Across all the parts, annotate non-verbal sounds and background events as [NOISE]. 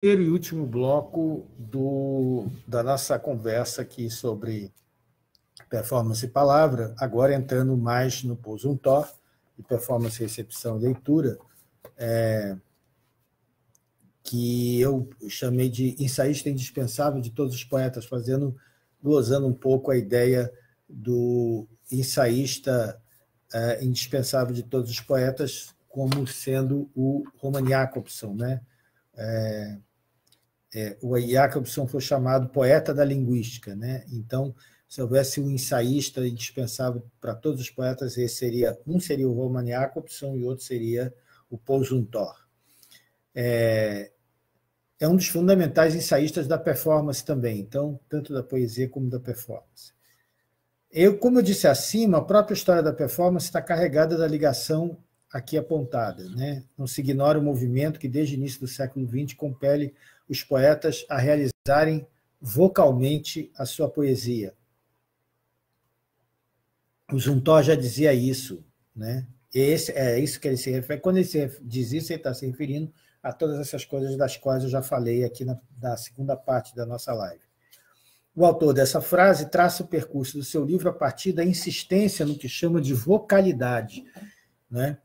terceiro e último bloco do, da nossa conversa aqui sobre performance e palavra, agora entrando mais no Posuntor, e performance, recepção e leitura, é, que eu chamei de ensaísta indispensável de todos os poetas, fazendo, glosando um pouco a ideia do ensaísta é, indispensável de todos os poetas como sendo o Roman Jacobson, né? É, é, o Jacobson foi chamado poeta da linguística, né? Então, se houvesse um ensaísta indispensável para todos os poetas, esse seria um seria o Roman Jacobson e outro seria o Paul. É, é um dos fundamentais ensaístas da performance também, então tanto da poesia como da performance. Eu, como eu disse acima, a própria história da performance está carregada da ligação aqui apontada. Né? Não se ignora o movimento que, desde o início do século XX, compele os poetas a realizarem vocalmente a sua poesia. O Juntó já dizia isso. Né? Esse, é isso que ele se refere. Quando ele se diz isso, ele está se referindo a todas essas coisas das quais eu já falei aqui na, na segunda parte da nossa live. O autor dessa frase traça o percurso do seu livro a partir da insistência no que chama de vocalidade, né?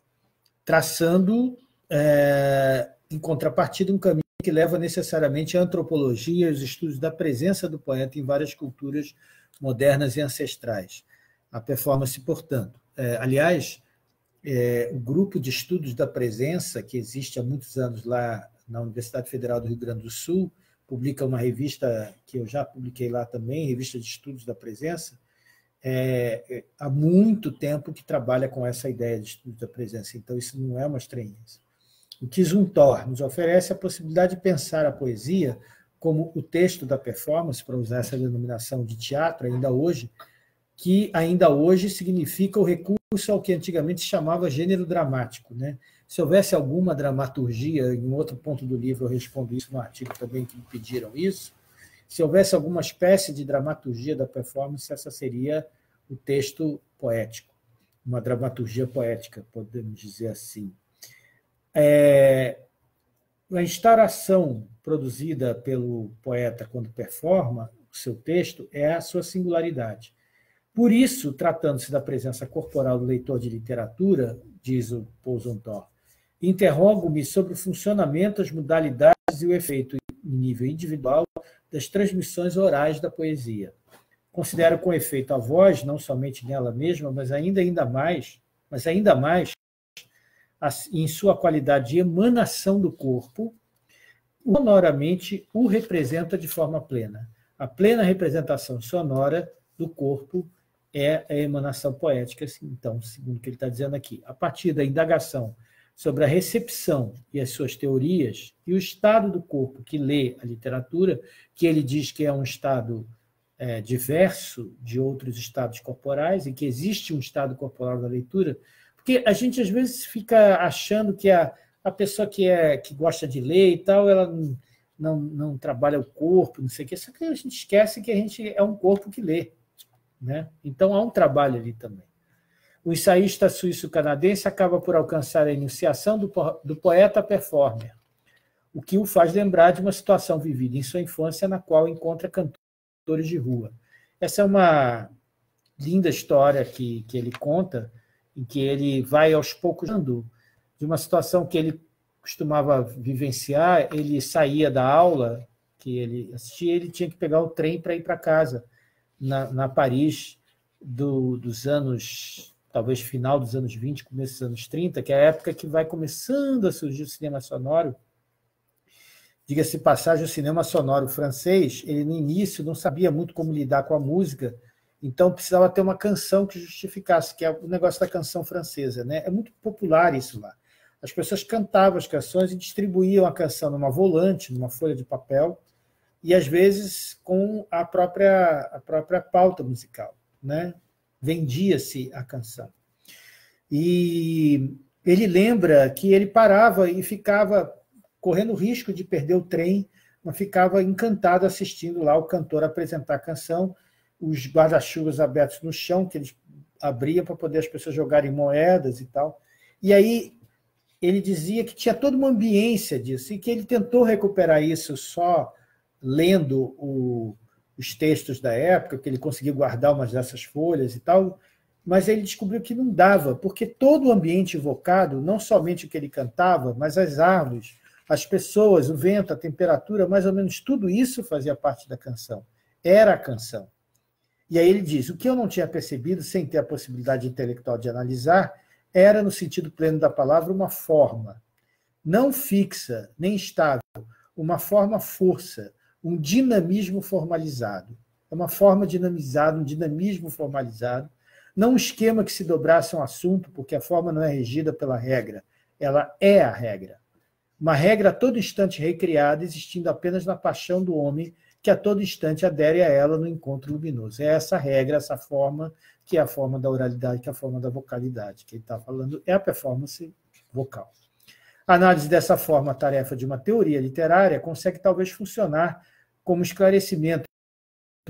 traçando, é, em contrapartida, um caminho que leva necessariamente à antropologia e os estudos da presença do poeta em várias culturas modernas e ancestrais. A performance, portanto. É, aliás, é, o grupo de estudos da presença, que existe há muitos anos lá na Universidade Federal do Rio Grande do Sul, publica uma revista que eu já publiquei lá também, Revista de Estudos da Presença, é, é, há muito tempo que trabalha com essa ideia de estudo da presença, então isso não é uma estranheza. O que Zuntor nos oferece é a possibilidade de pensar a poesia como o texto da performance, para usar essa denominação de teatro ainda hoje, que ainda hoje significa o recurso ao que antigamente se chamava gênero dramático. Né? Se houvesse alguma dramaturgia, em outro ponto do livro eu respondo isso no artigo também que me pediram isso, se houvesse alguma espécie de dramaturgia da performance, essa seria o texto poético, uma dramaturgia poética, podemos dizer assim. É, a instauração produzida pelo poeta quando performa o seu texto é a sua singularidade. Por isso, tratando-se da presença corporal do leitor de literatura, diz o Pousontor, interrogo-me sobre o funcionamento, as modalidades e o efeito em nível individual das transmissões orais da poesia. Considero com efeito a voz, não somente nela mesma, mas ainda, ainda mais, mas ainda mais em sua qualidade de emanação do corpo, sonoramente o representa de forma plena. A plena representação sonora do corpo é a emanação poética, assim, então, segundo o que ele está dizendo aqui. A partir da indagação sobre a recepção e as suas teorias e o estado do corpo que lê a literatura, que ele diz que é um estado é, diverso de outros estados corporais e que existe um estado corporal da leitura, porque a gente às vezes fica achando que a, a pessoa que é que gosta de ler e tal, ela não, não, trabalha o corpo, não sei o quê, só que a gente esquece que a gente é um corpo que lê. Né? Então há um trabalho ali também o ensaísta suíço-canadense acaba por alcançar a iniciação do, do poeta performer, o que o faz lembrar de uma situação vivida em sua infância na qual encontra cantores de rua. Essa é uma linda história que, que ele conta, em que ele vai aos poucos de uma situação que ele costumava vivenciar, ele saía da aula que ele assistia, ele tinha que pegar o trem para ir para casa, na, na Paris do, dos anos talvez final dos anos 20, começo dos anos 30, que é a época que vai começando a surgir o cinema sonoro. Diga-se passagem, o cinema sonoro francês, ele no início não sabia muito como lidar com a música, então precisava ter uma canção que justificasse, que é o negócio da canção francesa. Né? É muito popular isso lá. As pessoas cantavam as canções e distribuíam a canção numa volante, numa folha de papel, e às vezes com a própria, a própria pauta musical. Né? vendia-se a canção. E ele lembra que ele parava e ficava correndo risco de perder o trem, mas ficava encantado assistindo lá o cantor apresentar a canção, os guarda-chuvas abertos no chão, que eles abriam para poder as pessoas jogarem moedas e tal. E aí ele dizia que tinha toda uma ambiência disso e que ele tentou recuperar isso só lendo o, os textos da época, que ele conseguiu guardar umas dessas folhas e tal, mas ele descobriu que não dava, porque todo o ambiente evocado, não somente o que ele cantava, mas as árvores, as pessoas, o vento, a temperatura, mais ou menos tudo isso fazia parte da canção. Era a canção. E aí ele diz: o que eu não tinha percebido, sem ter a possibilidade intelectual de analisar, era, no sentido pleno da palavra, uma forma, não fixa, nem estável, uma forma força, um dinamismo formalizado. É uma forma dinamizada, um dinamismo formalizado, não um esquema que se dobrasse um assunto, porque a forma não é regida pela regra, ela é a regra. Uma regra a todo instante recriada, existindo apenas na paixão do homem, que a todo instante adere a ela no encontro luminoso. É essa regra, essa forma, que é a forma da oralidade, que é a forma da vocalidade, que ele está falando, é a performance vocal. A análise dessa forma, tarefa de uma teoria literária, consegue talvez funcionar como esclarecimento,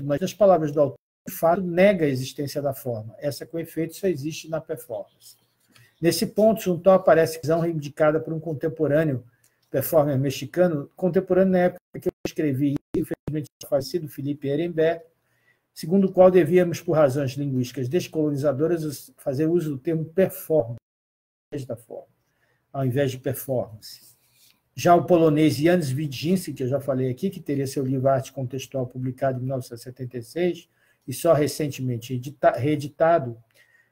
mas nas palavras do autor, de fato, nega a existência da forma. Essa com efeito só existe na performance. Nesse ponto, Junto aparece a visão reivindicada por um contemporâneo performer mexicano, contemporâneo na época que eu escrevi, infelizmente falecido, Felipe Ehrenberg, segundo o qual devíamos, por razões linguísticas descolonizadoras, fazer uso do termo performance, forma, ao invés de performance. Já o polonês Janusz Widzinski, que eu já falei aqui, que teria seu livro Arte Contextual publicado em 1976 e só recentemente reeditado,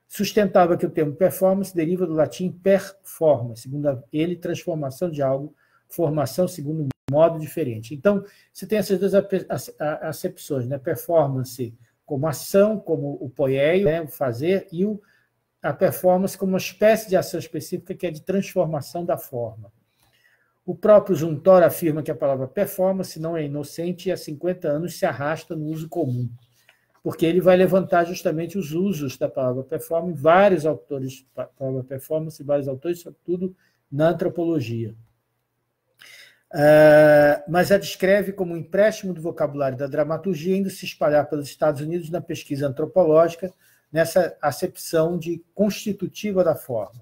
sustentava que o termo performance deriva do latim performance, segundo ele, transformação de algo, formação segundo modo diferente. Então, você tem essas duas acepções, né? performance como ação, como o poieio, né? o fazer, e o, a performance como uma espécie de ação específica que é de transformação da forma. O próprio Juntor afirma que a palavra performance não é inocente e há 50 anos se arrasta no uso comum, porque ele vai levantar justamente os usos da palavra performance, vários autores, palavra performance, vários autores, sobretudo na antropologia. Uh, mas a descreve como um empréstimo do vocabulário da dramaturgia indo se espalhar pelos Estados Unidos na pesquisa antropológica, nessa acepção de constitutiva da forma.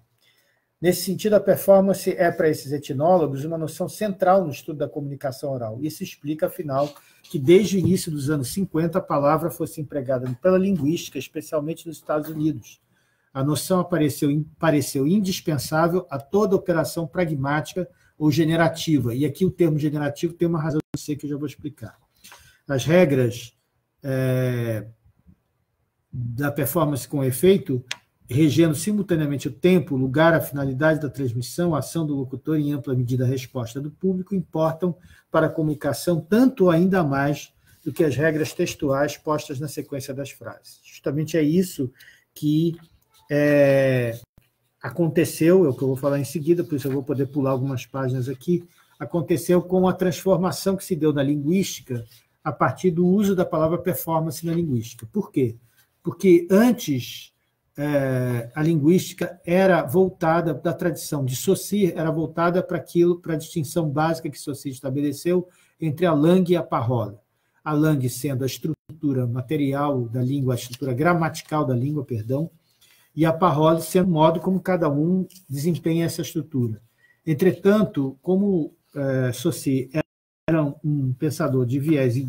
Nesse sentido, a performance é, para esses etnólogos, uma noção central no estudo da comunicação oral. Isso explica, afinal, que desde o início dos anos 50 a palavra fosse empregada pela linguística, especialmente nos Estados Unidos. A noção apareceu, pareceu indispensável a toda operação pragmática ou generativa. E aqui o termo generativo tem uma razão de ser que eu já vou explicar. As regras é, da performance com efeito regendo simultaneamente o tempo, o lugar, a finalidade da transmissão, a ação do locutor e, em ampla medida, a resposta do público, importam para a comunicação tanto ainda mais do que as regras textuais postas na sequência das frases. Justamente é isso que é, aconteceu, é o que eu vou falar em seguida, por isso eu vou poder pular algumas páginas aqui, aconteceu com a transformação que se deu na linguística a partir do uso da palavra performance na linguística. Por quê? Porque antes é, a linguística era voltada da tradição de Saussure, era voltada para aquilo, para a distinção básica que Saussure estabeleceu entre a langue e a parole. A langue sendo a estrutura material da língua, a estrutura gramatical da língua, perdão, e a parole sendo o modo como cada um desempenha essa estrutura. Entretanto, como é, era um pensador de viés e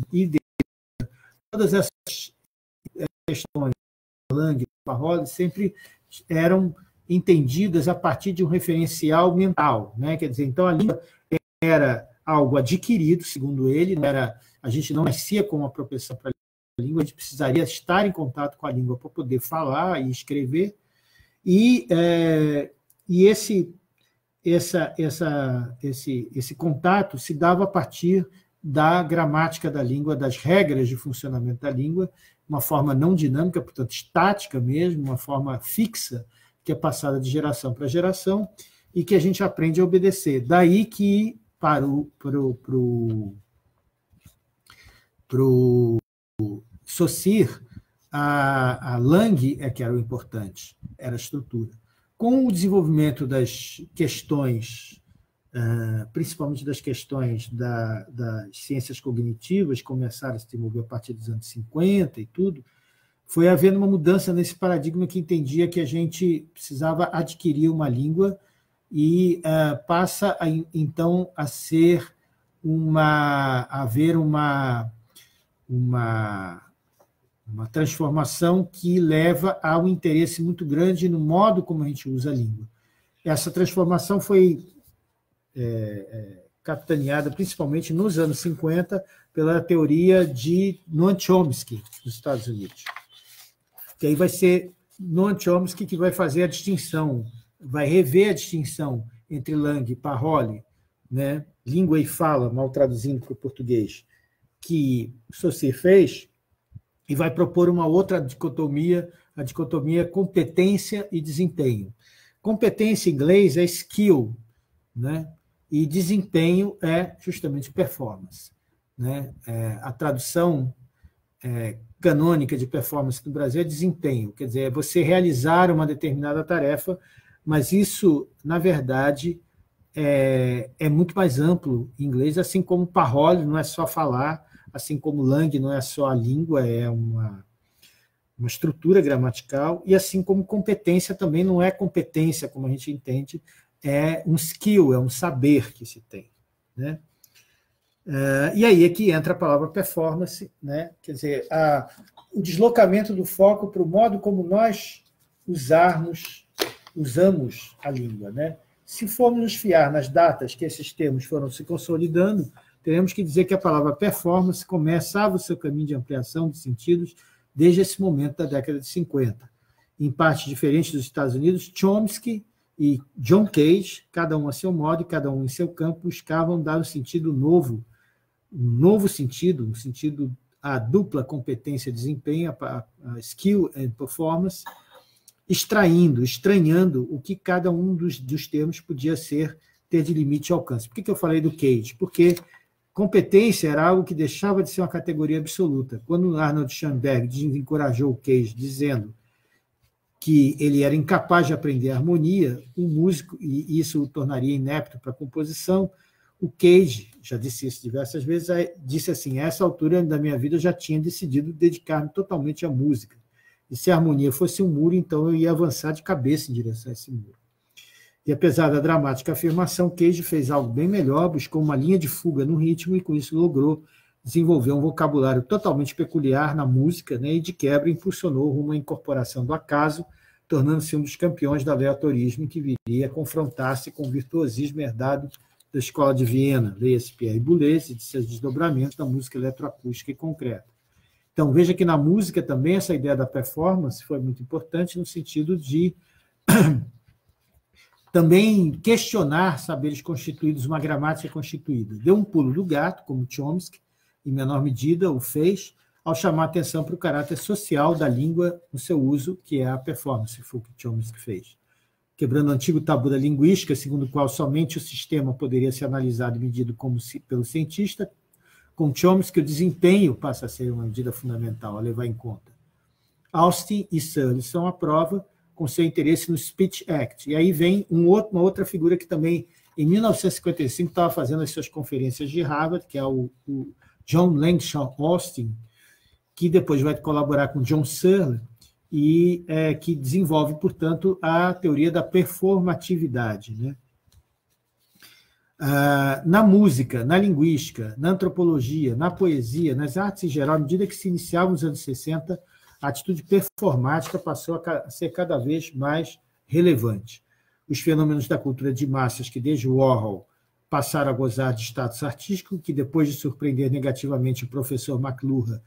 todas essas é, questões Lang, Parroli, sempre eram entendidas a partir de um referencial mental. Né? Quer dizer, então a língua era algo adquirido, segundo ele, era, a gente não nascia com uma propensão para língua, a gente precisaria estar em contato com a língua para poder falar e escrever, e, é, e esse, essa, essa, esse, esse contato se dava a partir da gramática da língua, das regras de funcionamento da língua, uma forma não dinâmica, portanto, estática mesmo, uma forma fixa, que é passada de geração para geração e que a gente aprende a obedecer. Daí que, para o, para o, para o, para o Saussure, a, a Lang é que era o importante, era a estrutura. Com o desenvolvimento das questões Uh, principalmente das questões da, das ciências cognitivas, começaram a se desenvolver a partir dos anos 50 e tudo, foi havendo uma mudança nesse paradigma que entendia que a gente precisava adquirir uma língua e uh, passa a, então a ser uma a haver uma uma uma transformação que leva a um interesse muito grande no modo como a gente usa a língua. Essa transformação foi é, é, capitaneada principalmente nos anos 50 pela teoria de Noam Chomsky, dos Estados Unidos. Que aí vai ser Noam Chomsky que vai fazer a distinção, vai rever a distinção entre Lang e Parole, né, língua e fala, mal traduzindo para o português, que Saussure fez, e vai propor uma outra dicotomia, a dicotomia competência e desempenho. Competência em inglês é skill, né? e desempenho é justamente performance. Né? É, a tradução é, canônica de performance no Brasil é desempenho, quer dizer, é você realizar uma determinada tarefa, mas isso, na verdade, é, é muito mais amplo em inglês, assim como parole não é só falar, assim como Lang não é só a língua, é uma, uma estrutura gramatical, e assim como competência também não é competência, como a gente entende, é um skill, é um saber que se tem. Né? Uh, e aí é que entra a palavra performance, né? quer dizer, a, o deslocamento do foco para o modo como nós usarmos, usamos a língua. Né? Se formos nos fiar nas datas que esses termos foram se consolidando, teremos que dizer que a palavra performance começava o seu caminho de ampliação de sentidos desde esse momento da década de 50. Em partes diferentes dos Estados Unidos, Chomsky e John Cage, cada um a seu modo e cada um em seu campo, buscavam dar um sentido novo, um novo sentido, um sentido à dupla competência e desempenho, a, skill and performance, extraindo, estranhando o que cada um dos, dos termos podia ser, ter de limite e alcance. Por que, que eu falei do Cage? Porque Competência era algo que deixava de ser uma categoria absoluta. Quando Arnold Schoenberg desencorajou o Cage, dizendo que ele era incapaz de aprender harmonia, o músico, e isso o tornaria inepto para a composição, o Cage, já disse isso diversas vezes, disse assim: a essa altura da minha vida eu já tinha decidido dedicar-me totalmente à música. E se a harmonia fosse um muro, então eu ia avançar de cabeça em direção a esse muro. E apesar da dramática afirmação, Cage fez algo bem melhor, buscou uma linha de fuga no ritmo e com isso logrou desenvolver um vocabulário totalmente peculiar na música né, e de quebra impulsionou rumo à incorporação do acaso, tornando-se um dos campeões do aleatorismo que viria a confrontar-se com o virtuosismo herdado da Escola de Viena, leia-se Pierre Boulez, e de seus desdobramentos da música eletroacústica e concreta. Então, veja que na música também essa ideia da performance foi muito importante no sentido de também questionar saberes constituídos, uma gramática constituída. Deu um pulo do gato, como Chomsky, em menor medida, o fez, ao chamar atenção para o caráter social da língua no seu uso, que é a performance, foi o que Chomsky fez. Quebrando o antigo tabu da linguística, segundo o qual somente o sistema poderia ser analisado e medido como, pelo cientista, com Chomsky o desempenho passa a ser uma medida fundamental a levar em conta. Austin e Searle são a prova com seu interesse no Speech Act. E aí vem um outro, uma outra figura que também, em 1955, estava fazendo as suas conferências de Harvard, que é o, o John Langshaw Austin, que depois vai colaborar com John Searle, e é, que desenvolve, portanto, a teoria da performatividade. Né? Ah, na música, na linguística, na antropologia, na poesia, nas artes em geral, à medida que se iniciavam nos anos 60, a atitude performática passou a ser cada vez mais relevante. Os fenômenos da cultura de massas, que desde Warhol passaram a gozar de status artístico, que depois de surpreender negativamente o professor McLuhan,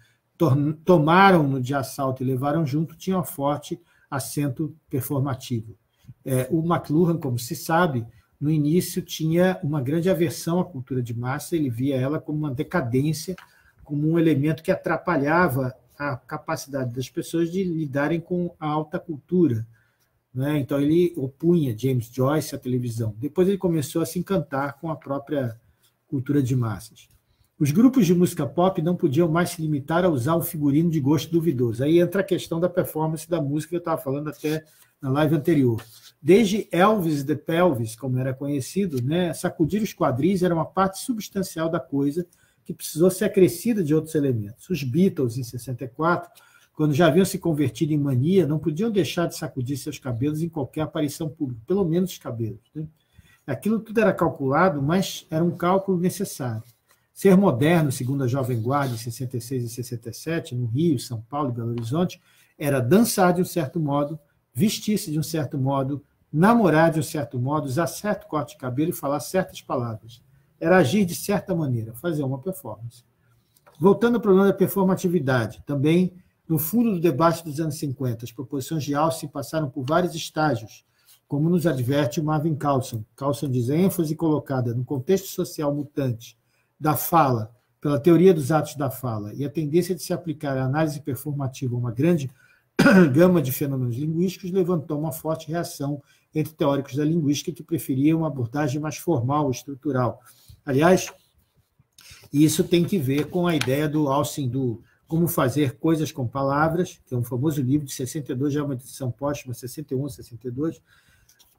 tomaram-no de assalto e levaram junto, tinham forte acento performativo. É, o McLuhan, como se sabe, no início tinha uma grande aversão à cultura de massa, ele via ela como uma decadência, como um elemento que atrapalhava a capacidade das pessoas de lidarem com a alta cultura. Né? Então, ele opunha James Joyce à televisão. Depois, ele começou a se encantar com a própria cultura de massas. Os grupos de música pop não podiam mais se limitar a usar um figurino de gosto duvidoso. Aí entra a questão da performance da música que eu estava falando até na live anterior. Desde Elvis the Pelvis, como era conhecido, né, sacudir os quadris era uma parte substancial da coisa que precisou ser acrescida de outros elementos. Os Beatles, em 64, quando já haviam se convertido em mania, não podiam deixar de sacudir seus cabelos em qualquer aparição pública, pelo menos os cabelos. Né? Aquilo tudo era calculado, mas era um cálculo necessário. Ser moderno, segundo a Jovem Guarda, em 66 e 67, no Rio, São Paulo e Belo Horizonte, era dançar de um certo modo, vestir-se de um certo modo, namorar de um certo modo, usar certo corte de cabelo e falar certas palavras. Era agir de certa maneira, fazer uma performance. Voltando ao problema da performatividade, também no fundo do debate dos anos 50, as proposições de Alcin passaram por vários estágios, como nos adverte o Marvin Carlson. Carlson diz a ênfase colocada no contexto social mutante da fala, pela teoria dos atos da fala, e a tendência de se aplicar a análise performativa a uma grande [COUGHS] gama de fenômenos linguísticos levantou uma forte reação entre teóricos da linguística que preferiam uma abordagem mais formal, estrutural. Aliás, isso tem que ver com a ideia do Alcin, do Como Fazer Coisas com Palavras, que é um famoso livro de 62, já é uma edição póstuma, 61, 62,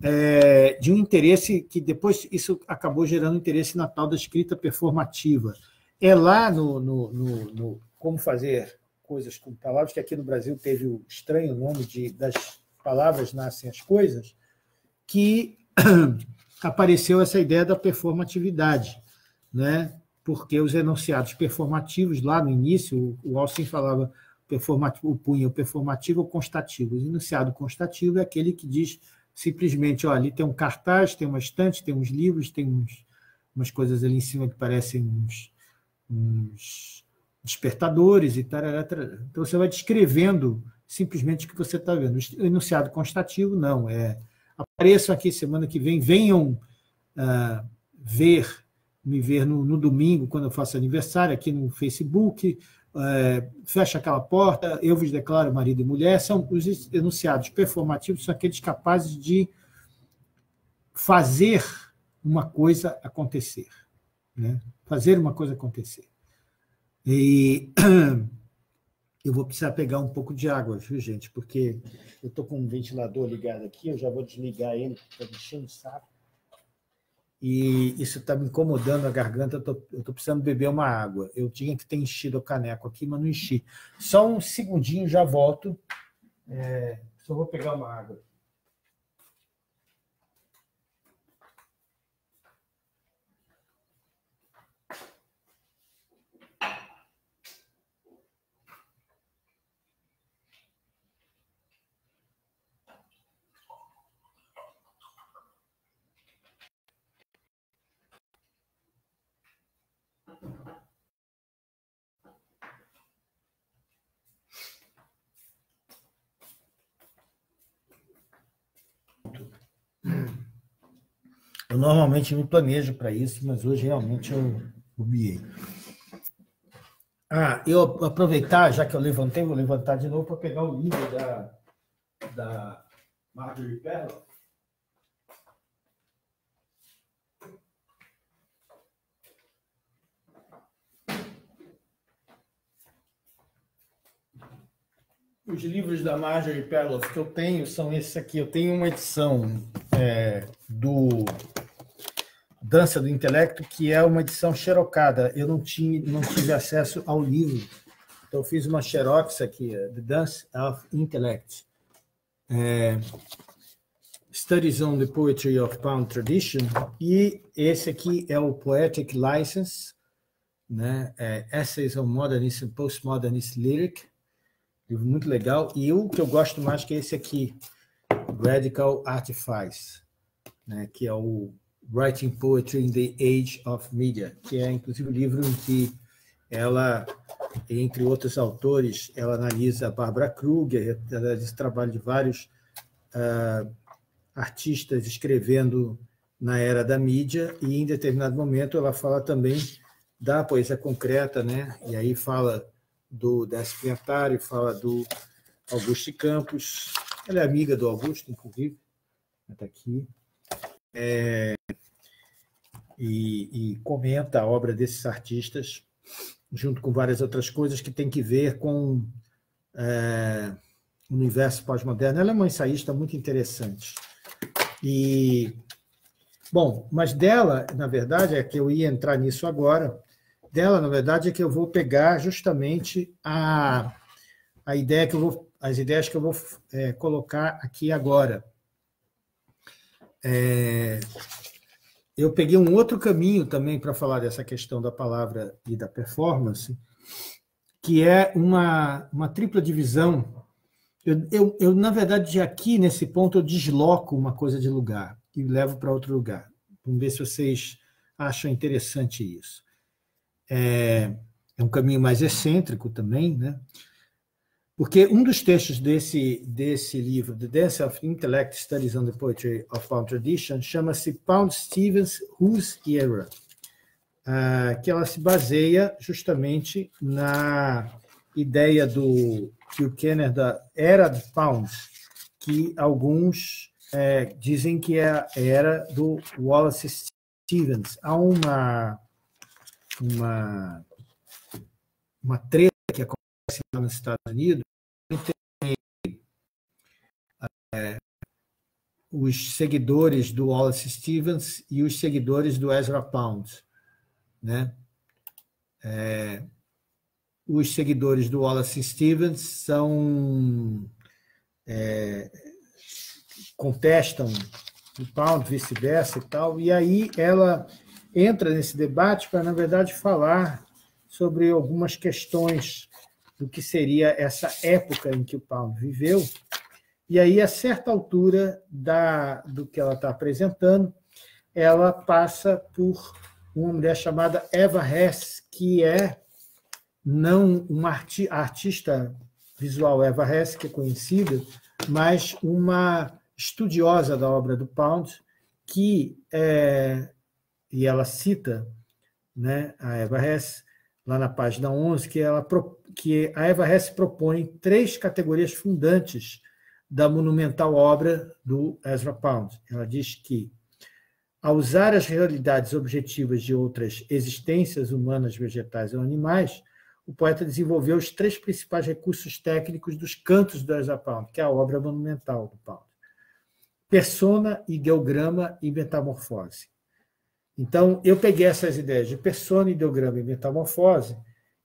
é, de um interesse que depois isso acabou gerando interesse na tal da escrita performativa. É lá no, no, no, no Como Fazer Coisas com Palavras, que aqui no Brasil teve o estranho nome de Das Palavras Nascem as Coisas, que apareceu essa ideia da performatividade, né? porque os enunciados performativos, lá no início, o Alcin falava performativo, o punha o performativo ou constativo. O enunciado constativo é aquele que diz simplesmente, olha, ali tem um cartaz, tem uma estante, tem uns livros, tem uns, umas coisas ali em cima que parecem uns, uns despertadores e tal. Então você vai descrevendo simplesmente o que você está vendo. O enunciado constativo, não, é apareçam aqui semana que vem, venham uh, ver, me ver no, no, domingo, quando eu faço aniversário, aqui no Facebook, é, fecha aquela porta, eu vos declaro marido e mulher, são os enunciados performativos, são aqueles capazes de fazer uma coisa acontecer. Né? Fazer uma coisa acontecer. E [CLEARS THROAT] eu vou precisar pegar um pouco de água, viu, gente? Porque eu estou com um ventilador ligado aqui, eu já vou desligar ele, está enchendo o saco e isso está me incomodando a garganta. Eu estou precisando beber uma água. Eu tinha que ter enchido o caneco aqui, mas não enchi. Só um segundinho, já volto. É, só vou pegar uma água. Eu normalmente me planejo para isso, mas hoje realmente eu bobiei. Ah, eu aproveitar, já que eu levantei, vou levantar de novo para pegar o livro da, da Marjorie Perlow. Os livros da Marjorie Perloff que eu tenho são esses aqui. Eu tenho uma edição é, do Dança do Intelecto, que é uma edição xerocada. Eu não, tinha, não tive acesso ao livro, então fiz uma xerox aqui, The Dance of Intellect. É, Studies on the Poetry of Pound Tradition, e esse aqui é o Poetic License, né? É Essays on Modernist and Postmodernist Lyric, livro muito legal, e o que eu gosto mais que é esse aqui, Radical Artifice, né? que é o Writing Poetry in the Age of Media, que é inclusive o livro em que ela, entre outros autores, ela analisa a Barbara Kruger, ela diz trabalho de vários uh, artistas escrevendo na era da mídia, e em determinado momento ela fala também da poesia concreta, né? e aí fala do Décio fala do Augusto Campos, ela é amiga do Augusto, inclusive, está aqui é, e, e, comenta a obra desses artistas, junto com várias outras coisas que tem que ver com é, o universo pós-moderno. Ela é uma ensaísta muito interessante. E, bom, mas dela, na verdade, é que eu ia entrar nisso agora, dela, na verdade, é que eu vou pegar justamente a, a ideia que eu vou, as ideias que eu vou é, colocar aqui agora. É, eu peguei um outro caminho também para falar dessa questão da palavra e da performance, que é uma, uma tripla divisão. Eu, eu, eu, na verdade, aqui nesse ponto, eu desloco uma coisa de lugar e levo para outro lugar. Vamos ver se vocês acham interessante isso. É, é um caminho mais excêntrico também, né? Porque um dos textos desse, desse livro, The Dance of Intellect Studies on the Poetry of Pound Tradition, chama-se Pound Stevens Whose Era, uh, que ela se baseia justamente na ideia do que o Kenner da era de Pound, que alguns é, dizem que é a era do Wallace Stevens. Há uma, uma, uma treta acontece nos Estados Unidos entre é, os seguidores do Wallace Stevens e os seguidores do Ezra Pound. Né? É, os seguidores do Wallace Stevens são é, contestam o Pound, vice-versa e tal, e aí ela entra nesse debate para, na verdade, falar sobre algumas questões do que seria essa época em que o Pound viveu. E aí, a certa altura da, do que ela está apresentando, ela passa por uma mulher chamada Eva Hess, que é não uma arti artista visual Eva Hess, que é conhecida, mas uma estudiosa da obra do Pound, que, é, e ela cita né, a Eva Hess, lá na página 11, que, ela, que a Eva Hess propõe três categorias fundantes da monumental obra do Ezra Pound. Ela diz que, ao usar as realidades objetivas de outras existências humanas, vegetais ou animais, o poeta desenvolveu os três principais recursos técnicos dos cantos do Ezra Pound, que é a obra monumental do Pound persona, ideograma e metamorfose. Então, eu peguei essas ideias de persona, ideograma e metamorfose,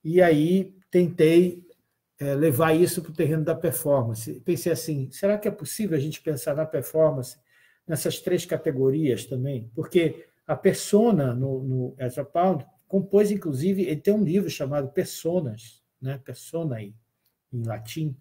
e aí tentei é, levar isso para o terreno da performance. Pensei assim: será que é possível a gente pensar na performance nessas três categorias também? Porque a persona, no, no Ezra Pound, compôs, inclusive, ele tem um livro chamado Personas, né? Personae, em latim,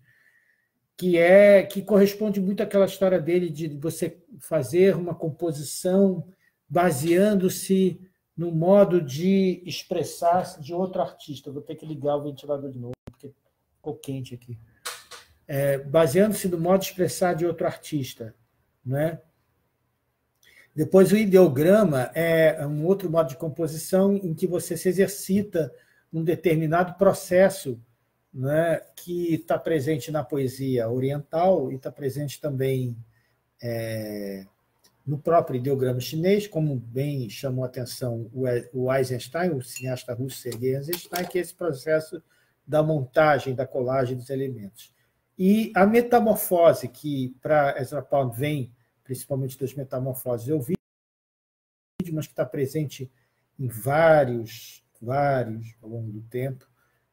que é que corresponde muito àquela história dele de você fazer uma composição baseando-se no modo de expressar de outro artista. Vou ter que ligar o ventilador de novo, porque ficou quente aqui. É, baseando-se no modo de expressar de outro artista. Né? Depois, o ideograma é um outro modo de composição em que você se exercita um determinado processo né, que está presente na poesia oriental e está presente também é, no próprio ideograma chinês, como bem chamou a atenção o Eisenstein, o cineasta russo Sergei Eisenstein, que é esse processo da montagem, da colagem dos elementos. E a metamorfose, que para Ezra Pound vem principalmente das metamorfoses, eu vi, mas que está presente em vários, vários ao longo do tempo,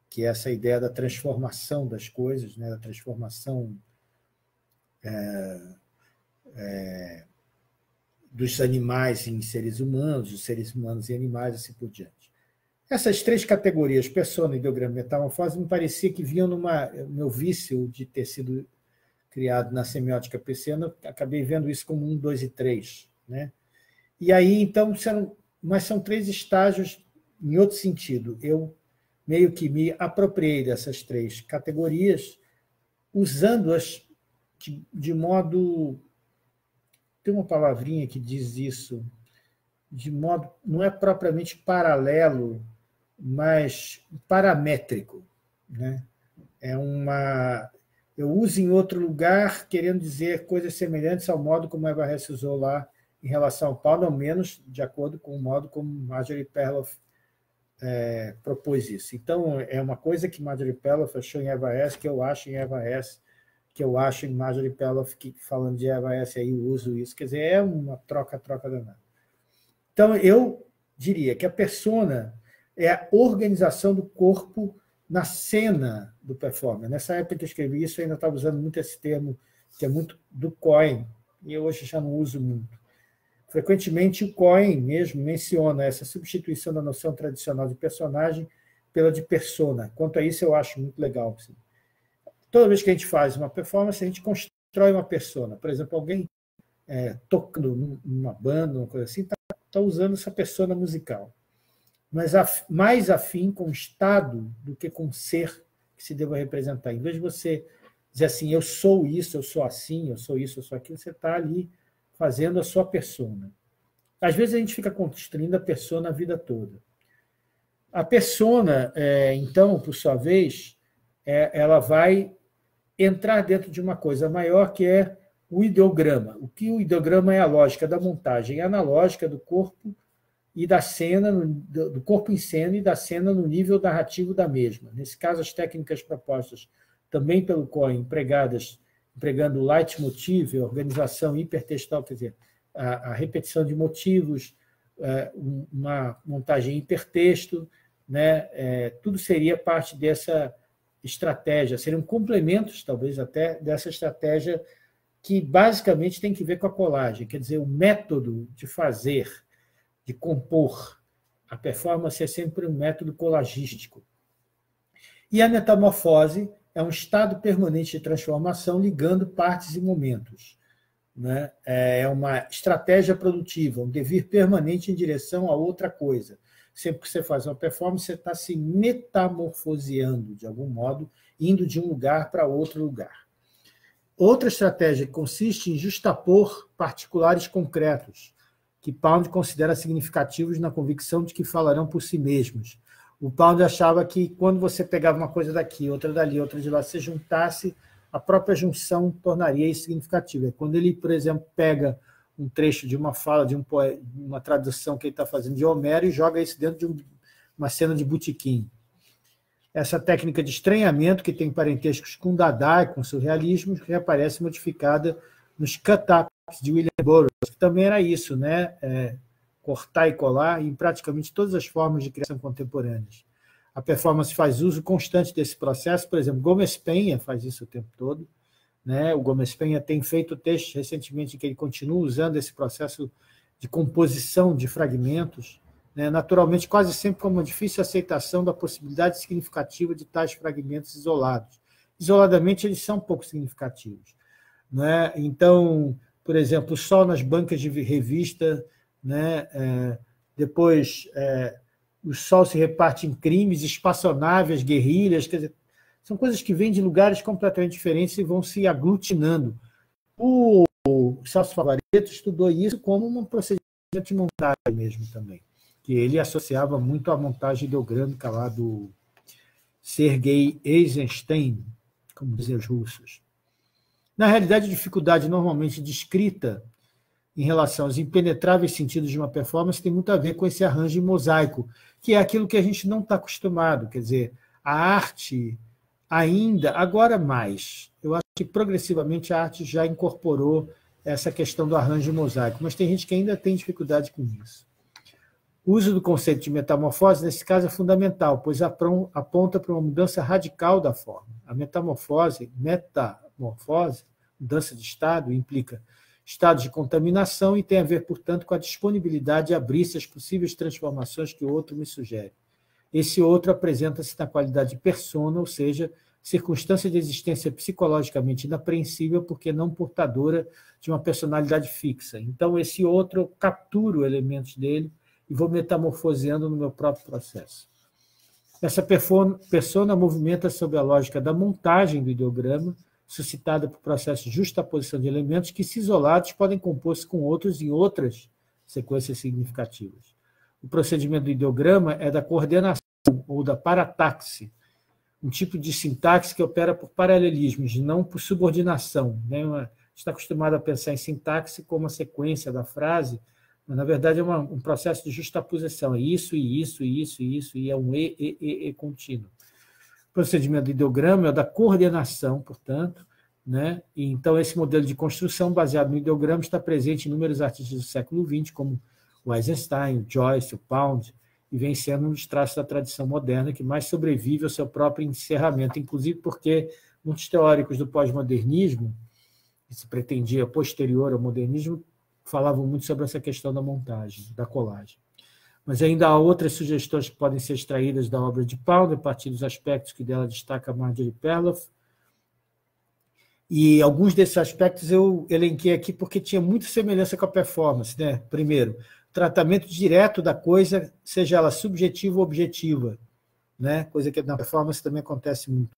que é essa ideia da transformação das coisas, né, da transformação é, é, dos animais em seres humanos, dos seres humanos em animais, assim por diante. Essas três categorias, persona, ideograma e metamorfose, me parecia que vinham numa. meu vício de ter sido criado na semiótica pisciana, acabei vendo isso como um, dois e três. Né? E aí, então, serão, mas são três estágios em outro sentido. Eu meio que me apropriei dessas três categorias, usando-as de, de modo. Tem uma palavrinha que diz isso, de modo. não é propriamente paralelo, mas paramétrico. Né? É uma. Eu uso em outro lugar, querendo dizer coisas semelhantes ao modo como Eva Hess usou lá em relação ao Paulo, ao menos de acordo com o modo como Marjorie Perloff é, propôs isso. Então, é uma coisa que Marjorie Peloff achou em Eva S, que eu acho em Eva S, que eu acho em Marjorie Peloff, que falando de Eva S, aí eu uso isso. Quer dizer, é uma troca-troca danada. Então, eu diria que a persona é a organização do corpo na cena do performer. Nessa época que eu escrevi isso, eu ainda estava usando muito esse termo, que é muito do Coin, e hoje já não uso muito. Frequentemente, o Cohen mesmo menciona essa substituição da noção tradicional de personagem pela de persona. Quanto a isso, eu acho muito legal. Assim. Toda vez que a gente faz uma performance, a gente constrói uma persona. Por exemplo, alguém é, tocando numa banda, uma coisa assim, está tá usando essa persona musical. Mas af, mais afim com o estado do que com o ser que se deva representar. Em vez de você dizer assim, eu sou isso, eu sou assim, eu sou isso, eu sou aquilo, você está ali fazendo a sua persona. Às vezes a gente fica construindo a persona a vida toda. A persona, é, então, por sua vez, é, ela vai entrar dentro de uma coisa maior que é o ideograma. O que o ideograma é a lógica da montagem analógica do corpo e da cena, do corpo em cena e da cena no nível narrativo da mesma. Nesse caso, as técnicas propostas também pelo Cohen, empregadas, empregando o leitmotiv, a organização hipertextual, quer dizer, a, repetição de motivos, é, uma montagem hipertexto, né? É, tudo seria parte dessa estratégia, seriam complementos, talvez até, dessa estratégia que basicamente tem que ver com a colagem, quer dizer, o método de fazer, de compor. A performance é sempre um método colagístico. E a metamorfose é um estado permanente de transformação ligando partes e momentos. Né? É uma estratégia produtiva, um devir permanente em direção a outra coisa. Sempre que você faz uma performance, você está se metamorfoseando, de algum modo, indo de um lugar para outro lugar. Outra estratégia consiste em justapor particulares concretos, que Pound considera significativos na convicção de que falarão por si mesmos. O Pound achava que quando você pegava uma coisa daqui, outra dali, outra de lá, se juntasse, a própria junção tornaria isso significativo. Quando ele, por exemplo, pega um trecho de uma fala, de um poema, uma tradução que ele está fazendo de Homero e joga isso dentro de um, uma cena de botequim essa técnica de estranhamento, que tem parentescos com Dada e com surrealismo, reaparece modificada nos cut-ups de William Burroughs, que também era isso, né? É, cortar e colar em praticamente todas as formas de criação contemporâneas. A performance faz uso constante desse processo, por exemplo, Gomes Penha faz isso o tempo todo. Né? O Gomes Penha tem feito textos recentemente em que ele continua usando esse processo de composição de fragmentos né, naturalmente quase sempre com uma difícil aceitação da possibilidade significativa de tais fragmentos isolados. Isoladamente, eles são pouco significativos. Né? Então, por exemplo, sol nas bancas de revista, né? É, depois é, o sol se reparte em crimes, espaçonaves, guerrilhas, quer dizer, são coisas que vêm de lugares completamente diferentes e vão se aglutinando. O Celso Favareto estudou isso como um procedimento de montagem mesmo também que ele associava muito à montagem ideogrâmica lá do Sergei Eisenstein, como dizem os russos. Na realidade, a dificuldade normalmente descrita em relação aos impenetráveis sentidos de uma performance tem muito a ver com esse arranjo em mosaico, que é aquilo que a gente não está acostumado. Quer dizer, a arte ainda, agora mais, eu acho que progressivamente a arte já incorporou essa questão do arranjo mosaico, mas tem gente que ainda tem dificuldade com isso. O uso do conceito de metamorfose, nesse caso, é fundamental, pois aponta para uma mudança radical da forma. A metamorfose, metamorfose, mudança de estado, implica estado de contaminação e tem a ver, portanto, com a disponibilidade de abrir-se às possíveis transformações que o outro me sugere. Esse outro apresenta-se na qualidade de persona, ou seja, circunstância de existência psicologicamente inapreensível, porque não portadora de uma personalidade fixa. Então, esse outro, eu capturo elementos dele e vou metamorfoseando no meu próprio processo. Essa persona movimenta sob a lógica da montagem do ideograma, suscitada por processo de justaposição de elementos que, se isolados, podem compor-se com outros em outras sequências significativas. O procedimento do ideograma é da coordenação ou da parataxe, um tipo de sintaxe que opera por paralelismos, não por subordinação. Né? A gente está acostumado a pensar em sintaxe como a sequência da frase, mas, na verdade, é uma, um processo de justaposição. É isso, e isso, e isso, e isso, e é um E, E, E, E contínuo. O procedimento de ideograma é o da coordenação, portanto, né? E, então, esse modelo de construção baseado no ideograma está presente em inúmeros artistas do século XX, como o Eisenstein, o Joyce, o Pound, e vem sendo um dos traços da tradição moderna que mais sobrevive ao seu próprio encerramento, inclusive porque muitos teóricos do pós-modernismo, que se pretendia posterior ao modernismo, falavam muito sobre essa questão da montagem, da colagem. Mas ainda há outras sugestões que podem ser extraídas da obra de Pound, a partir dos aspectos que dela destaca Marjorie Perloff. E alguns desses aspectos eu elenquei aqui porque tinha muita semelhança com a performance. Né? Primeiro, tratamento direto da coisa, seja ela subjetiva ou objetiva, né? coisa que na performance também acontece muito.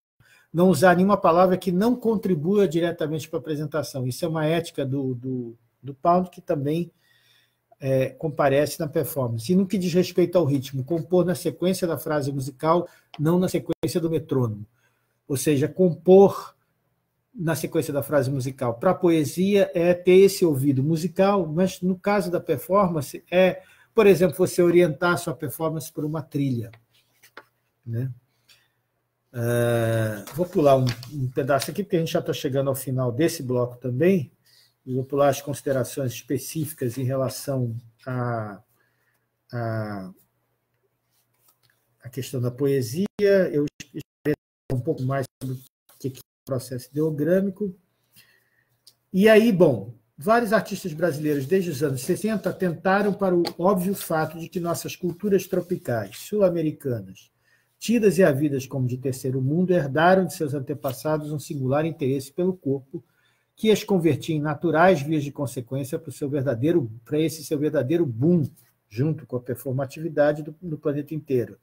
Não usar nenhuma palavra que não contribua diretamente para a apresentação. Isso é uma ética do, do, do Pound que também é, comparece na performance. E no que diz respeito ao ritmo, compor na sequência da frase musical, não na sequência do metrônomo. Ou seja, compor na sequência da frase musical. Para a poesia é ter esse ouvido musical, mas no caso da performance é, por exemplo, você orientar sua performance por uma trilha. Né? Uh, vou pular um, um, pedaço aqui, porque a gente já está chegando ao final desse bloco também. Vou pular as considerações específicas em relação à a, a, a, questão da poesia. Eu um pouco mais sobre o que processo ideogrâmico. E aí, bom, vários artistas brasileiros desde os anos 60 atentaram para o óbvio fato de que nossas culturas tropicais, sul-americanas, tidas e havidas como de terceiro mundo, herdaram de seus antepassados um singular interesse pelo corpo que as convertia em naturais vias de consequência para o seu verdadeiro, para esse seu verdadeiro boom, junto com a performatividade do, do planeta inteiro.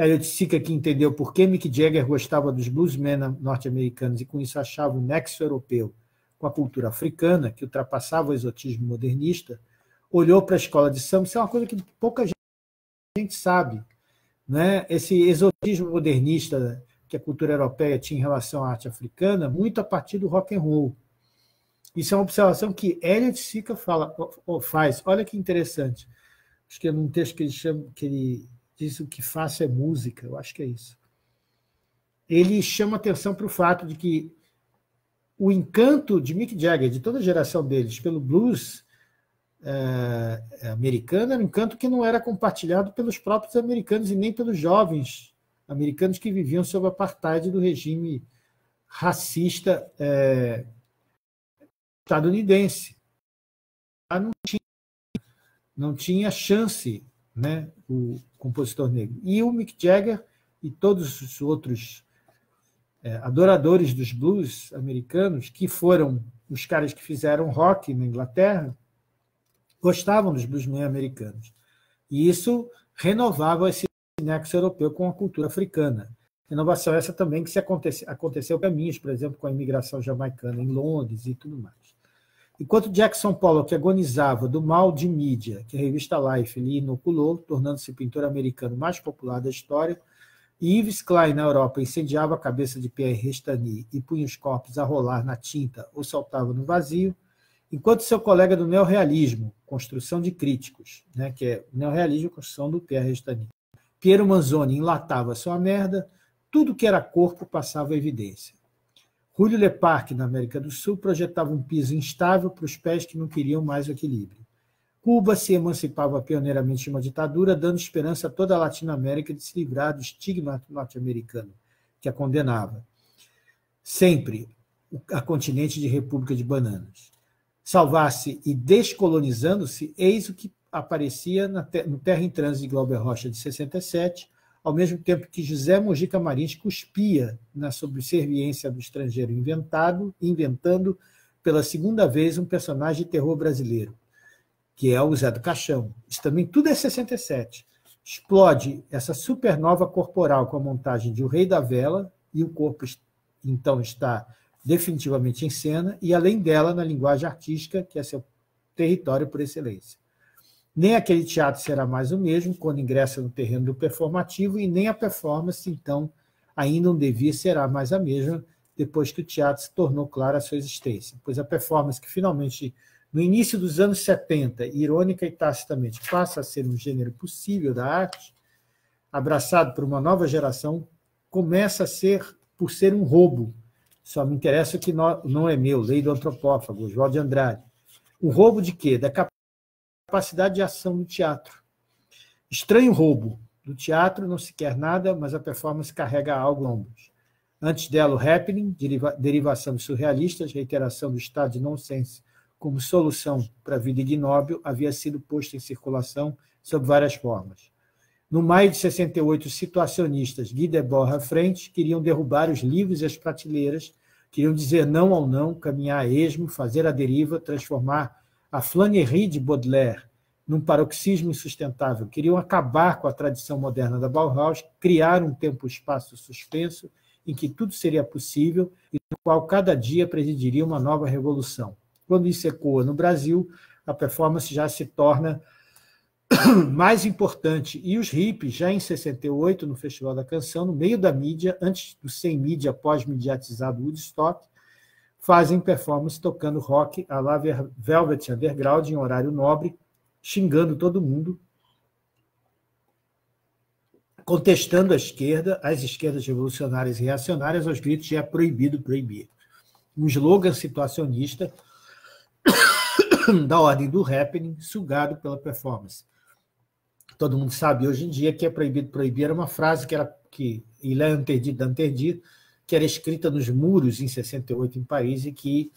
Elliot Sica que entendeu por que Mick Jagger gostava dos bluesmen norte-americanos e com isso achava um nexo europeu com a cultura africana, que ultrapassava o exotismo modernista, olhou para a escola de samba, isso é uma coisa que pouca gente sabe. Né? Esse exotismo modernista que a cultura europeia tinha em relação à arte africana, muito a partir do rock and roll. Isso é uma observação que Elliot Sica fala, faz. Olha que interessante. Acho que é num texto que ele chama, que ele diz o que faço é música. Eu acho que é isso. Ele chama atenção para o fato de que o encanto de Mick Jagger, de toda a geração deles, pelo blues é, americano, era um encanto que não era compartilhado pelos próprios americanos e nem pelos jovens americanos que viviam sob apartheid do regime racista é, estadunidense. Não tinha, não tinha chance né, o compositor negro. E o Mick Jagger e todos os outros é, adoradores dos blues americanos, que foram os caras que fizeram rock na Inglaterra, gostavam dos bluesmen americanos. E isso renovava esse nexo europeu com a cultura africana. Inovação essa também que se aconteceu, aconteceu caminhos, por exemplo, com a imigração jamaicana em Londres e tudo mais. Enquanto Jackson Pollock agonizava do mal de mídia que a revista Life lhe inoculou, tornando-se pintor americano mais popular da história, e Yves Klein, na Europa, incendiava a cabeça de Pierre Restany e punha os corpos a rolar na tinta ou saltava no vazio, enquanto seu colega do neorrealismo, construção de críticos, né, que é o neorrealismo, construção do Pierre Restany, Piero Manzoni enlatava sua merda, tudo que era corpo passava evidência. Julio Leparc, na América do Sul, projetava um piso instável para os pés que não queriam mais o equilíbrio. Cuba se emancipava pioneiramente de uma ditadura, dando esperança a toda a Latinoamérica de se livrar do estigma norte-americano que a condenava. Sempre a continente de República de Bananas. Salvar-se e descolonizando-se, eis o que aparecia no Terra em Trânsito de Glauber Rocha de 67, ao mesmo tempo que José Mojica Marins cuspia na subserviência do estrangeiro inventado, inventando pela segunda vez um personagem de terror brasileiro, que é o Zé do Caixão. Isso também tudo é 67. Explode essa supernova corporal com a montagem de O Rei da Vela, e o corpo então está definitivamente em cena, e além dela, na linguagem artística, que é seu território por excelência. Nem aquele teatro será mais o mesmo quando ingressa no terreno do performativo, e nem a performance, então, ainda não devia será mais a mesma depois que o teatro se tornou clara a sua existência. Pois a performance, que finalmente, no início dos anos 70, irônica e tacitamente, passa a ser um gênero possível da arte, abraçado por uma nova geração, começa a ser, por ser um roubo. Só me interessa que não é meu, lei do antropófago, Oswald de Andrade. Um roubo de quê? Da capacidade de ação do teatro. Estranho roubo. Do teatro não se quer nada, mas a performance carrega algo ombros. Antes dela, o happening, deriva, derivação dos surrealistas, reiteração do estado de nonsense como solução para a vida ignóbil havia sido posto em circulação sob várias formas. No maio de 68, os situacionistas Guy Debord à frente queriam derrubar os livros e as prateleiras, queriam dizer não ao não, caminhar a esmo, fazer a deriva, transformar a flânerie de Baudelaire num paroxismo insustentável. Queriam acabar com a tradição moderna da Bauhaus, criar um tempo-espaço suspenso em que tudo seria possível e no qual cada dia presidiria uma nova revolução. Quando isso ecoa no Brasil, a performance já se torna [COUGHS] mais importante. E os hippies, já em 68, no Festival da Canção, no meio da mídia, antes do sem mídia pós-mediatizado Woodstock, fazem performance tocando rock a la Velvet Underground em horário nobre, xingando todo mundo, contestando a esquerda, as esquerdas revolucionárias e reacionárias aos gritos de é proibido proibir. Um slogan situacionista [COUGHS] da ordem do happening, sugado pela performance. Todo mundo sabe hoje em dia que é proibido proibir era uma frase que era que il est interdit d'interdire, que era escrita nos muros em 68 em Paris e que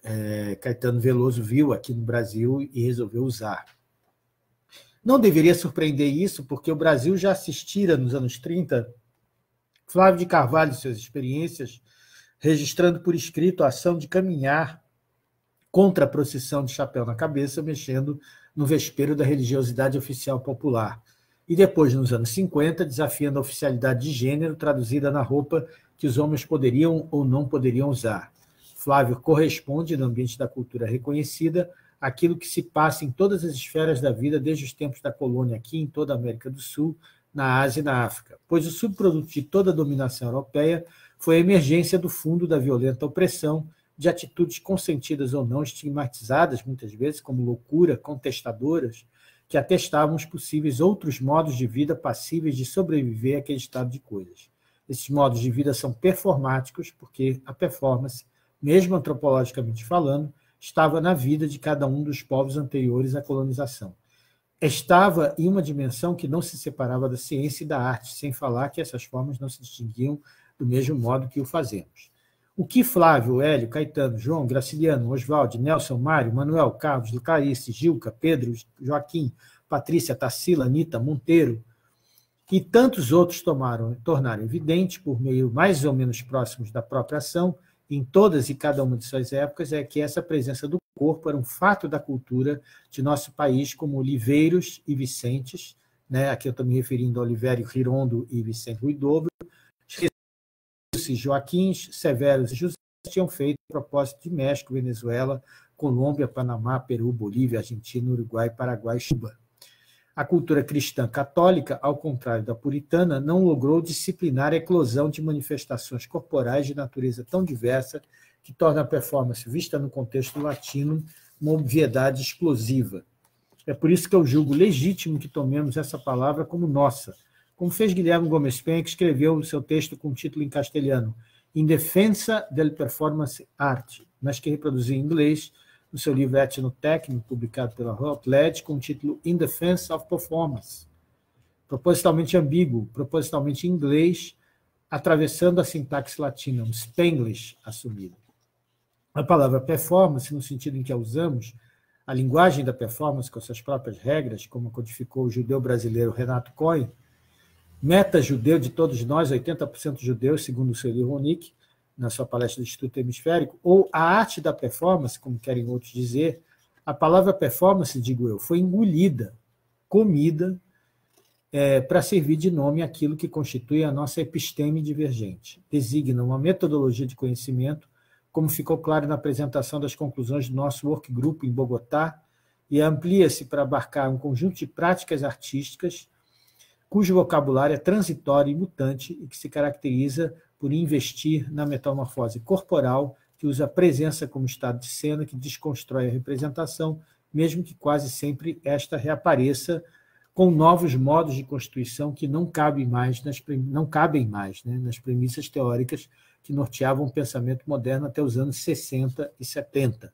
é, Caetano Veloso viu aqui no Brasil e resolveu usar. Não deveria surpreender isso, porque o Brasil já assistira nos anos 30 Flávio de Carvalho e suas experiências, registrando por escrito a ação de caminhar contra a procissão de chapéu na cabeça, mexendo no vespeiro da religiosidade oficial popular. E depois, nos anos 50, desafiando a oficialidade de gênero traduzida na roupa que os homens poderiam ou não poderiam usar. Flávio corresponde, no ambiente da cultura reconhecida, aquilo que se passa em todas as esferas da vida desde os tempos da colônia aqui em toda a América do Sul, na Ásia e na África, pois o subproduto de toda a dominação europeia foi a emergência do fundo da violenta opressão de atitudes consentidas ou não, estigmatizadas muitas vezes como loucura, contestadoras, que atestavam os possíveis outros modos de vida passíveis de sobreviver àquele estado de coisas. Esses modos de vida são performáticos, porque a performance, mesmo antropologicamente falando, estava na vida de cada um dos povos anteriores à colonização. Estava em uma dimensão que não se separava da ciência e da arte, sem falar que essas formas não se distinguiam do mesmo modo que o fazemos. O que Flávio, Hélio, Caetano, João, Graciliano, Oswaldo, Nelson, Mário, Manuel, Carlos, Clarice, Gilca, Pedro, Joaquim, Patrícia, Tarsila, Anitta, Monteiro e tantos outros tomaram, tornaram evidente, por meio mais ou menos próximos da própria ação, em todas e cada uma de suas épocas, é que essa presença do corpo era um fato da cultura de nosso país, como Oliveiros e Vicentes, né? aqui eu estou me referindo a Olivério Rirondo e Vicente Ruidobo, Dulce, Joaquins, Severos e José tinham feito propósito de México, Venezuela, Colômbia, Panamá, Peru, Bolívia, Argentina, Uruguai, Paraguai e Cuba. A cultura cristã católica, ao contrário da puritana, não logrou disciplinar a eclosão de manifestações corporais de natureza tão diversa que torna a performance vista no contexto latino uma obviedade explosiva. É por isso que eu julgo legítimo que tomemos essa palavra como nossa, como fez Guilherme Gomes Penha, que escreveu o seu texto com título em castelhano, In Defensa del Performance Art, mas que reproduziu em inglês no seu livro Etnotécnico, publicado pela Routledge, com o título In Defense of Performance. Propositalmente ambíguo, propositalmente em inglês, atravessando a sintaxe latina, um Spanglish assumido. A palavra performance, no sentido em que a usamos, a linguagem da performance com suas próprias regras, como codificou o judeu brasileiro Renato Cohen, meta-judeu de todos nós, 80% judeus, segundo o seu Ronick, na sua palestra do Instituto Hemisférico, ou a arte da performance, como querem outros dizer, a palavra performance, digo eu, foi engolida, comida, é, para servir de nome aquilo que constitui a nossa episteme divergente. Designa uma metodologia de conhecimento, como ficou claro na apresentação das conclusões do nosso workgroup em Bogotá, e amplia-se para abarcar um conjunto de práticas artísticas cujo vocabulário é transitório e mutante e que se caracteriza por investir na metamorfose corporal, que usa a presença como estado de cena, que desconstrói a representação, mesmo que quase sempre esta reapareça com novos modos de constituição que não cabem mais nas, não cabem mais né, nas premissas teóricas que norteavam o pensamento moderno até os anos 60 e 70.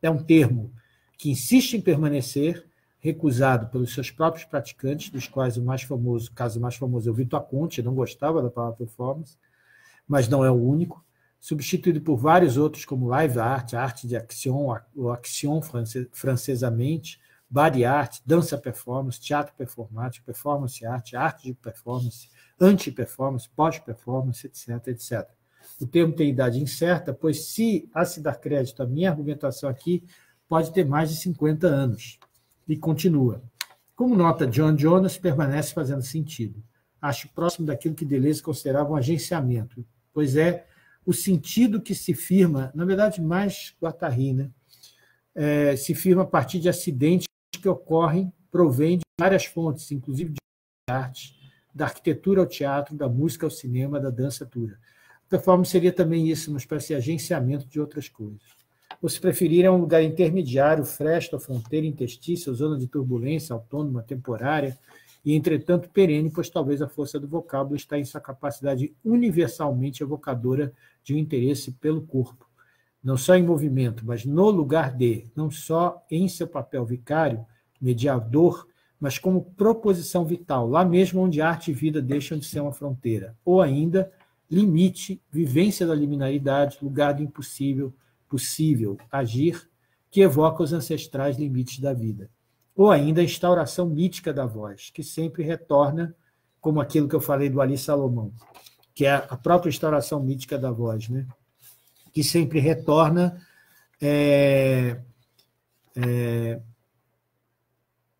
É um termo que insiste em permanecer, recusado pelos seus próprios praticantes, dos quais o mais famoso, caso mais famoso é o Vitor Aconte, não gostava da palavra performance, mas não é o único, substituído por vários outros, como live art, arte de action, ou action francesamente, body art, dança performance, teatro performático, performance art, arte de performance, anti-performance, pós-performance, etc, etc. O termo tem idade incerta, pois se a se dar crédito à minha argumentação aqui, pode ter mais de 50 anos. E continua. Como nota John Jonas, permanece fazendo sentido. Acho próximo daquilo que Deleuze considerava um agenciamento, pois é o sentido que se firma, na verdade, mais Guattari, né? É, se firma a partir de acidentes que ocorrem, provém de várias fontes, inclusive de arte, da arquitetura ao teatro, da música ao cinema, da dança tura. A performance seria também isso, uma espécie de agenciamento de outras coisas. Ou se preferir, um lugar intermediário, fresta, fronteira, interstício, zona de turbulência, autônoma, temporária, e, entretanto, perene, pois talvez a força do vocábulo está em sua capacidade universalmente evocadora de um interesse pelo corpo, não só em movimento, mas no lugar de, não só em seu papel vicário, mediador, mas como proposição vital, lá mesmo onde arte e vida deixam de ser uma fronteira, ou ainda limite, vivência da liminaridade, lugar do impossível, possível, agir, que evoca os ancestrais limites da vida. Ou ainda a instauração mítica da voz, que sempre retorna, como aquilo que eu falei do Ali Salomão, que é a própria instauração mítica da voz, né? que sempre retorna. É, é,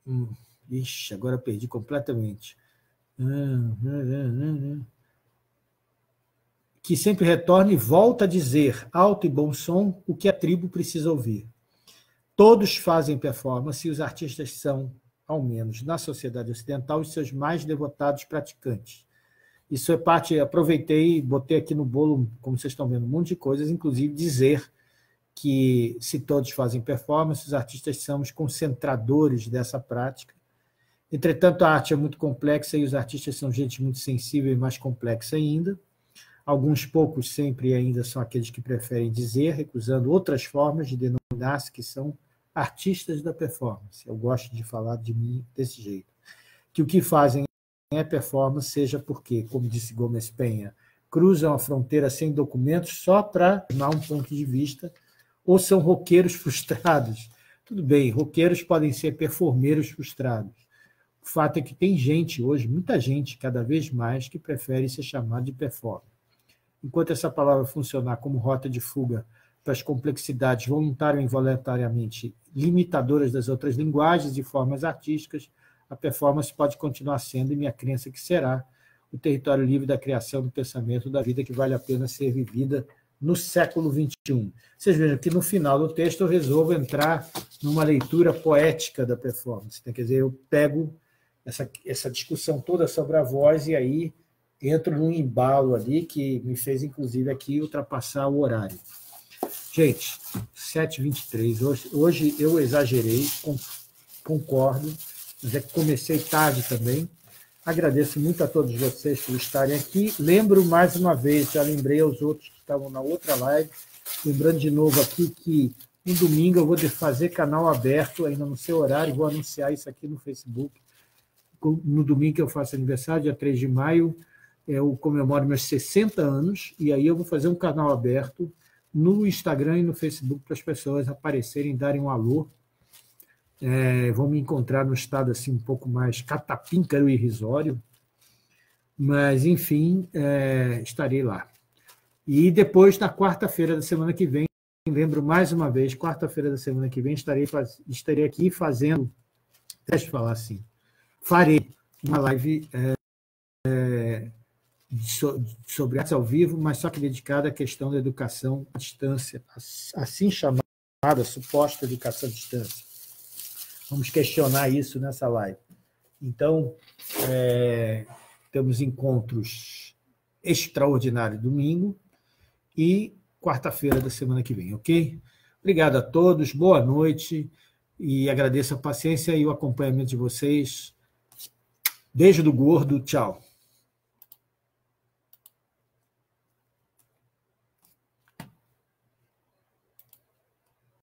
hum, ixi, agora perdi completamente. Que sempre retorna e volta a dizer, alto e bom som, o que a tribo precisa ouvir. Todos fazem performance e os artistas são, ao menos na sociedade ocidental, os seus mais devotados praticantes. Isso é parte, aproveitei e botei aqui no bolo, como vocês estão vendo, um monte de coisas, inclusive dizer que se todos fazem performance, os artistas somos concentradores dessa prática. Entretanto, a arte é muito complexa e os artistas são gente muito sensível e mais complexa ainda. Alguns poucos sempre ainda são aqueles que preferem dizer, recusando outras formas de denominar-se que são artistas da performance. Eu gosto de falar de mim desse jeito. Que o que fazem é performance, seja porque, como disse Gomes Penha, cruzam a fronteira sem documentos só para dar um ponto de vista, ou são roqueiros frustrados. Tudo bem, roqueiros podem ser performeiros frustrados. O fato é que tem gente hoje, muita gente, cada vez mais, que prefere ser chamado de performer. Enquanto essa palavra funcionar como rota de fuga para as complexidades voluntárias ou involuntariamente limitadoras das outras linguagens e formas artísticas, a performance pode continuar sendo, e minha crença que será, o território livre da criação do pensamento da vida que vale a pena ser vivida no século XXI. Vocês vejam que no final do texto eu resolvo entrar numa leitura poética da performance. Né? Quer dizer, eu pego essa, essa discussão toda sobre a voz e aí entro num embalo ali que me fez, inclusive, aqui ultrapassar o horário. Gente, 7h23. Hoje, hoje eu exagerei, concordo mas é que comecei tarde também. Agradeço muito a todos vocês por estarem aqui. Lembro mais uma vez, já lembrei aos outros que estavam na outra live, lembrando de novo aqui que no domingo eu vou fazer canal aberto, ainda no seu horário, vou anunciar isso aqui no Facebook. No domingo eu faço aniversário, dia 3 de maio, eu comemoro meus 60 anos, e aí eu vou fazer um canal aberto no Instagram e no Facebook para as pessoas aparecerem, darem um alô é, vão me encontrar no estado assim um pouco mais catapíncaro e irrisório, mas enfim, é, estarei lá. E depois, na quarta-feira da semana que vem, lembro mais uma vez, quarta-feira da semana que vem, estarei, estarei aqui fazendo, deixa eu falar assim, farei uma live é, sobre artes ao vivo, mas só que dedicada à questão da educação à distância, assim chamada suposta educação à distância. Vamos questionar isso nessa live. Então, é, temos encontros extraordinários domingo e quarta-feira da semana que vem, ok? Obrigado a todos, boa noite e agradeço a paciência e o acompanhamento de vocês. Beijo do gordo, tchau.